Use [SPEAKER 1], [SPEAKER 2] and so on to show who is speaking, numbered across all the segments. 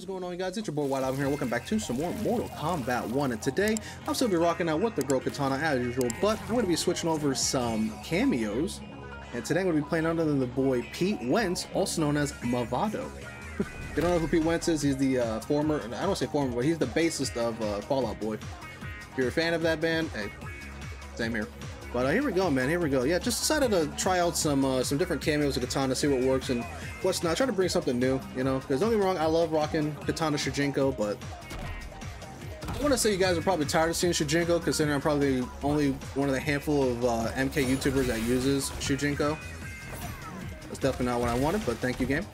[SPEAKER 1] What's going on, you guys? It's your boy White Album. Welcome back to some more Mortal Kombat 1. And today, I'm still be rocking out with the Girl Kitana as usual, but I'm going to be switching over some cameos. And today, I'm going to be playing under the boy Pete Wentz, also known as Mavado. you don't know who Pete Wentz is? He's the uh, former, I don't say former, but he's the bassist of uh, Fall Out Boy. If you're a fan of that band, hey, same here. But uh, here we go, man. Here we go. Yeah, just decided to try out some uh, some different cameos of Kitana, see what works and what's not. Try to bring something new, you know. Because don't get me wrong, I love rocking Kitana Shujinko, but I want to say you guys are probably tired of seeing Shujinko, considering I'm probably only one of the handful of uh, MK YouTubers that uses Shujinko. That's definitely not what I wanted, but thank you, game.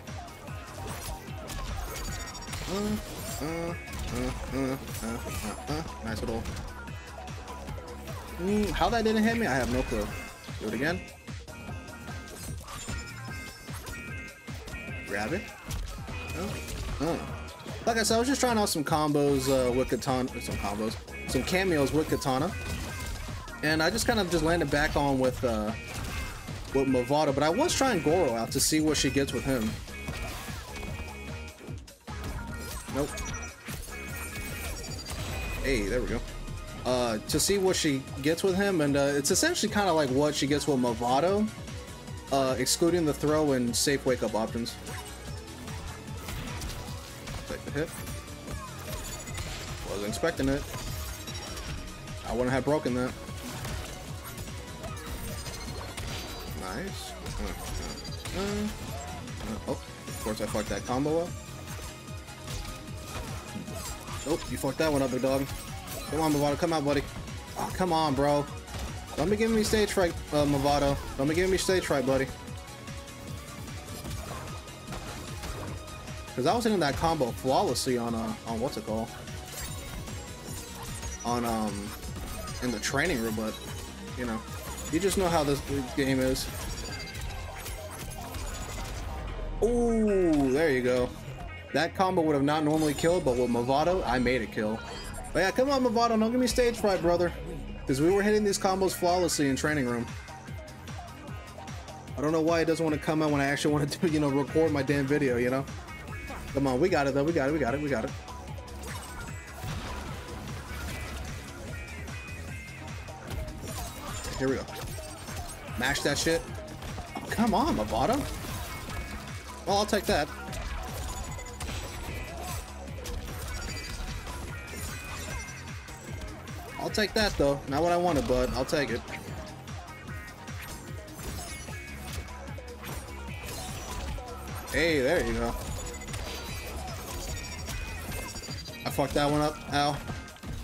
[SPEAKER 1] nice little Mm, how that didn't hit me, I have no clue. Do it again. Grab it. Oh. Oh. Like I said, I was just trying out some combos uh, with Kitana, some combos, some cameos with Kitana, and I just kind of just landed back on with uh, with Mavado, but I was trying Goro out to see what she gets with him. Nope. Hey, there we go uh, to see what she gets with him, and uh, it's essentially kind of like what she gets with Mavado, uh, excluding the throw and safe wake up options. Take the hit. Wasn't expecting it. I wouldn't have broken that. Nice. Uh, uh, uh, oh, of course I fucked that combo up. Oh, you fucked that one up, big dog. Come on, Mavado. Come out, buddy. Oh, come on, bro. Don't be giving me stage fright, uh, Mavado. Don't be giving me stage fright, buddy. Because I was hitting that combo flawlessly on, uh, on what's it called? On, um, in the training room, but, you know, you just know how this game is. Ooh, there you go. That combo would have not normally killed, but with Mavado, I made it kill. But yeah, come on, Mavado, don't give me stage fright, brother. Because we were hitting these combos flawlessly in training room. I don't know why it doesn't want to come out when I actually want to do, you know, record my damn video, you know? Come on, we got it, though. We got it, we got it, we got it. Here we go. Mash that shit. Come on, Mavado. Well, I'll take that. Take that though. Not what I wanted, but I'll take it. Hey, there you go. I fucked that one up. Ow.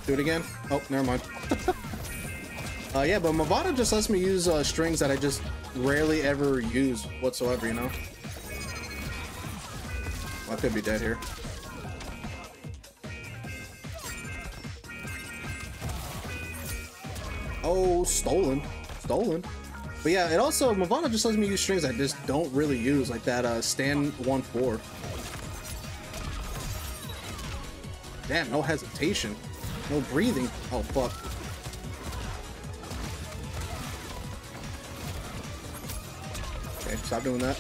[SPEAKER 1] Do it again. Oh, never mind. uh, yeah, but Mavado just lets me use uh, strings that I just rarely ever use whatsoever, you know? Well, I could be dead here. Oh, stolen. Stolen. But yeah, it also, Mavado just lets me use strings I just don't really use, like that uh, stand 1-4. Damn, no hesitation. No breathing. Oh, fuck. Okay, stop doing that.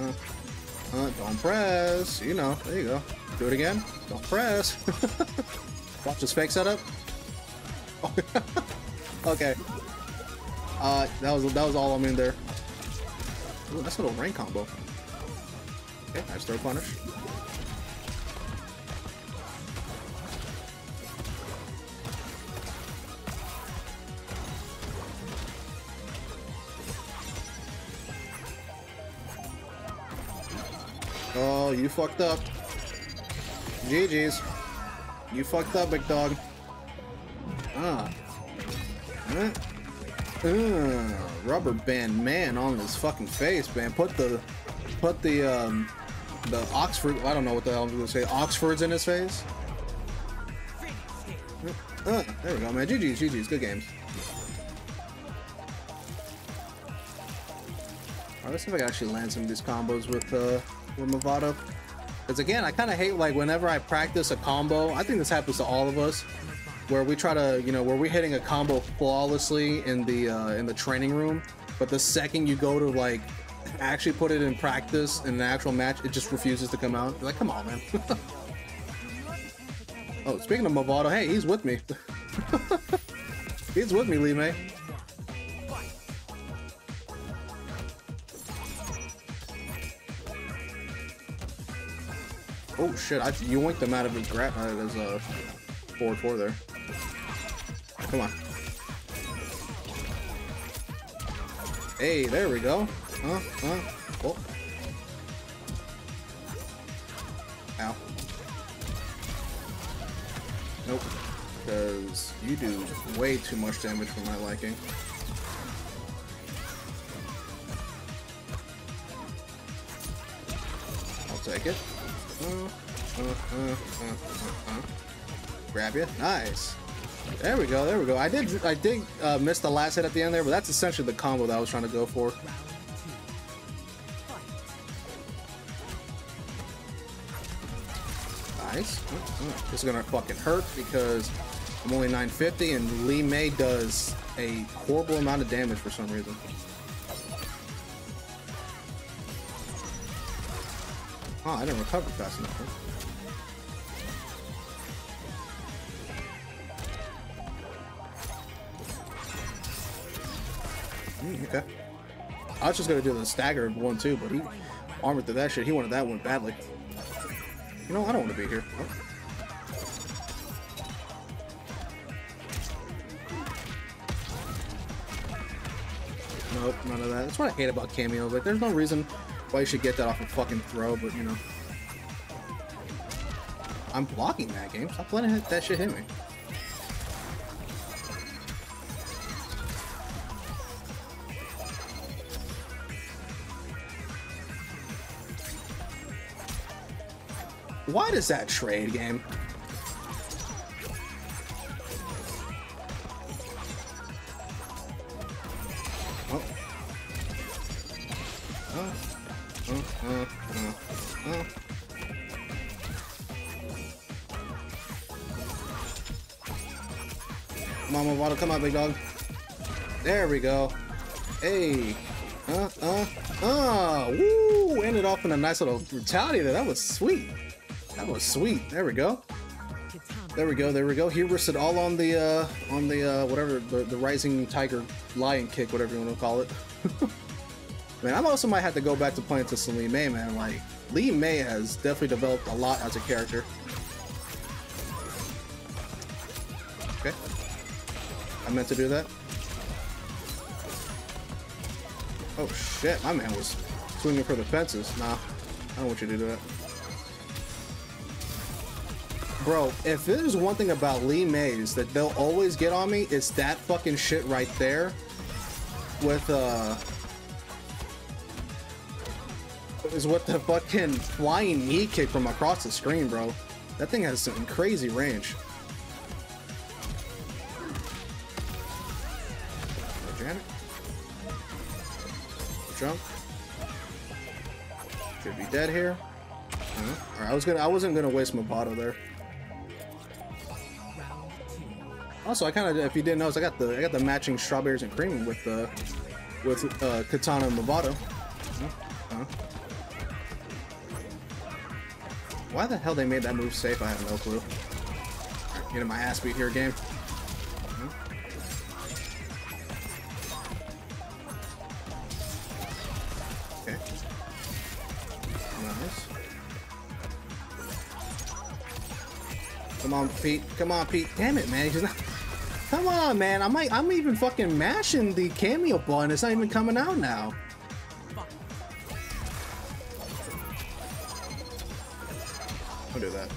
[SPEAKER 1] Uh, uh, don't press. You know, there you go. Do it again. Don't press. Watch this fake setup. okay. Uh, that was that was all I'm in there. Ooh, that's a little rain combo. Okay, nice throw punish. You fucked up. GG's. You fucked up, big dog. Ah. Uh, rubber band man on his fucking face, man. Put the, put the, um, the Oxford, I don't know what the hell I'm gonna say, Oxford's in his face. Uh, there we go, man. GG's, GG's, good games. Alright, let's see if I can actually land some of these combos with, uh, with Mavado. Because again, I kind of hate like whenever I practice a combo, I think this happens to all of us. where we try to, you know, where we're hitting a combo flawlessly in the uh, in the training room, but the second you go to like actually put it in practice in an actual match, it just refuses to come out. You're like, come on, man. oh, speaking of Mavado, hey, he's with me. he's with me, Li Mei. Shit, I yoinked him out of his grab of his uh forward four there. Come on. Hey, there we go. Huh? Huh? Oh. Ow. Nope. Because you do way too much damage for my liking. I'll take it. Grab you. Nice. There we go. There we go. I did. I did uh, miss the last hit at the end there, but that's essentially the combo that I was trying to go for. Nice. This is gonna fucking hurt because I'm only 950 and Li Mei does a horrible amount of damage for some reason. Oh, I didn't recover fast enough. Mm, okay. I was just gonna do the staggered one too, but he armored through that shit. He wanted that one badly. You know, I don't want to be here. Oh. Nope, none of that. That's what I hate about cameo. Like, there's no reason why you should get that off a fucking throw, but you know. I'm blocking that game. Stop letting that shit hit me. Why does that trade game? Mama Waddle, come on, big dog. There we go. Hey. Uh, uh, uh. Woo! Ended off in a nice little brutality there. That was sweet. That was sweet. There we go. There we go. There we go. He it all on the uh, on the uh, whatever the, the rising tiger lion kick, whatever you want to call it. man, I also might have to go back to playing to Li Mei, man. Like Li Mei has definitely developed a lot as a character. Okay. I meant to do that. Oh shit, my man was swinging for the fences. Nah, I don't want you to do that. Bro, if there's one thing about Li Meis that they'll always get on me, it's that fucking shit right there. With, uh... Is what the fucking flying knee kick from across the screen, bro. That thing has some crazy range. Janet. Jump. Should be dead here. -huh. I was gonna. I wasn't gonna waste my bottle there. Also, I kind of, if you didn't notice, I got the I got the matching strawberries and cream with the with uh, Kitana and Mavado. Uh, why the hell they made that move safe? I have no clue. Getting my ass beat here, game. Come on, Pete. Come on, Pete. Damn it, man. He's not. Come on, man. I'm like, I'm even fucking mashing the cameo button. It's not even coming out now. I'll do that.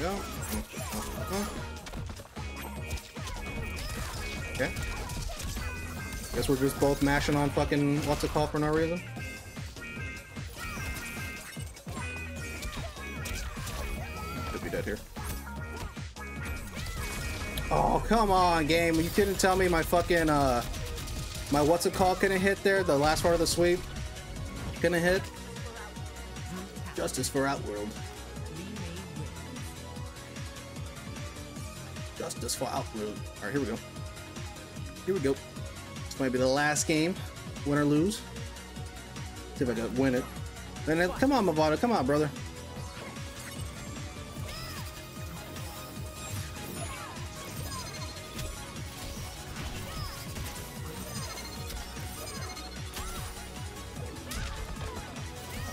[SPEAKER 1] Go. Okay. Guess we're just both mashing on fucking what's it called for no reason. Come on, game. You couldn't tell me my fucking, uh, my what's it called couldn't hit there, the last part of the sweep? gonna hit. Justice for Outworld. Justice for Outworld. Alright, here we go. Here we go. This might be the last game. Win or lose. See if I can win it. Then, come on, Mavado. Come on, brother.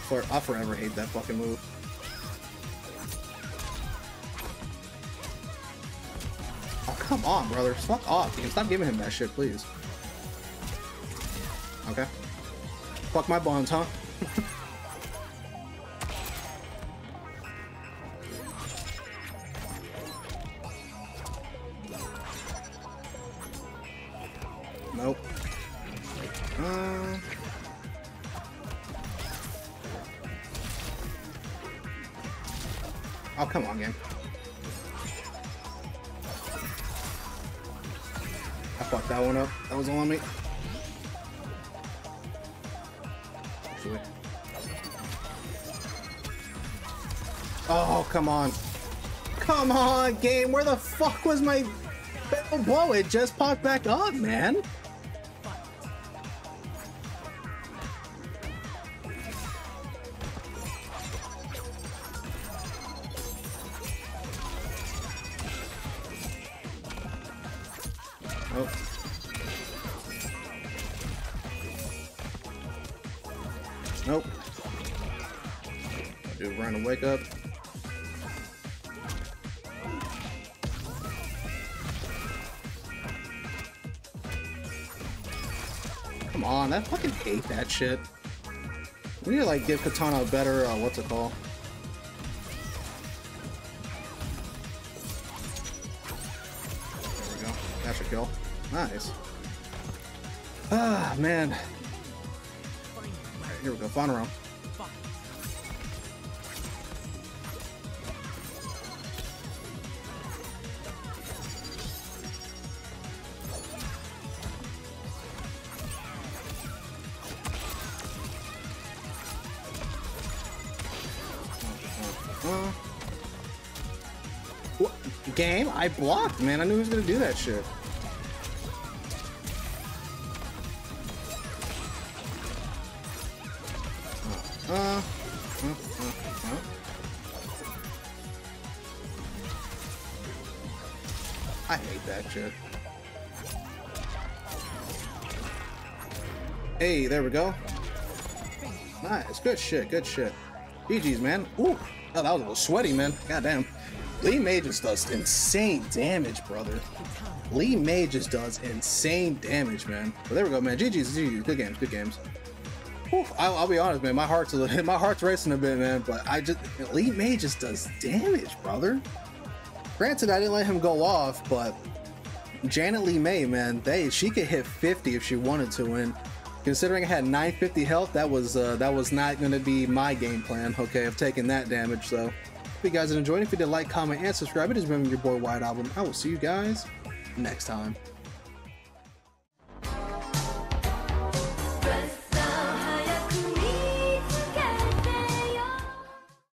[SPEAKER 1] For, I'll forever hate that fucking move. Oh, come on, brother. Fuck off. Can stop giving him that shit, please. Okay. Fuck my bonds, huh? come on, game. I fucked that one up. That was all on me. Oh, come on. Come on, game. Where the fuck was my bow? It just popped back up, man. Oh. Nope. Do run and wake up. Come on, I fucking hate that shit. We need to like give Kitana a better, uh, what's it called? Kill. Nice. Ah, man. Alright, here we go. Fawn around. Uh, what? Game? I blocked, man. I knew he was gonna do that shit. Uh, uh, uh. I hate that shit. Hey, there we go. Nice, good shit, good shit. GG's, man. Ooh, oh, that was a little sweaty, man. Goddamn. Li Mei just does insane damage, brother. Li Mei just does insane damage, man. But there we go, man. GG's, GG's. Good games, good games. Whew, I'll, I'll, be honest, man. My heart's my heart's racing a bit, man. But I just Li Mei just does damage, brother. Granted, I didn't let him go off, but Janet Li Mei, man, they she could hit 50 if she wanted to, and considering I had 950 health, that was uh, that was not going to be my game plan. Okay, of taking that damage. So, if you guys enjoyed, it. if you did like, comment, and subscribe, it has been your boy White Album. I will see you guys next time.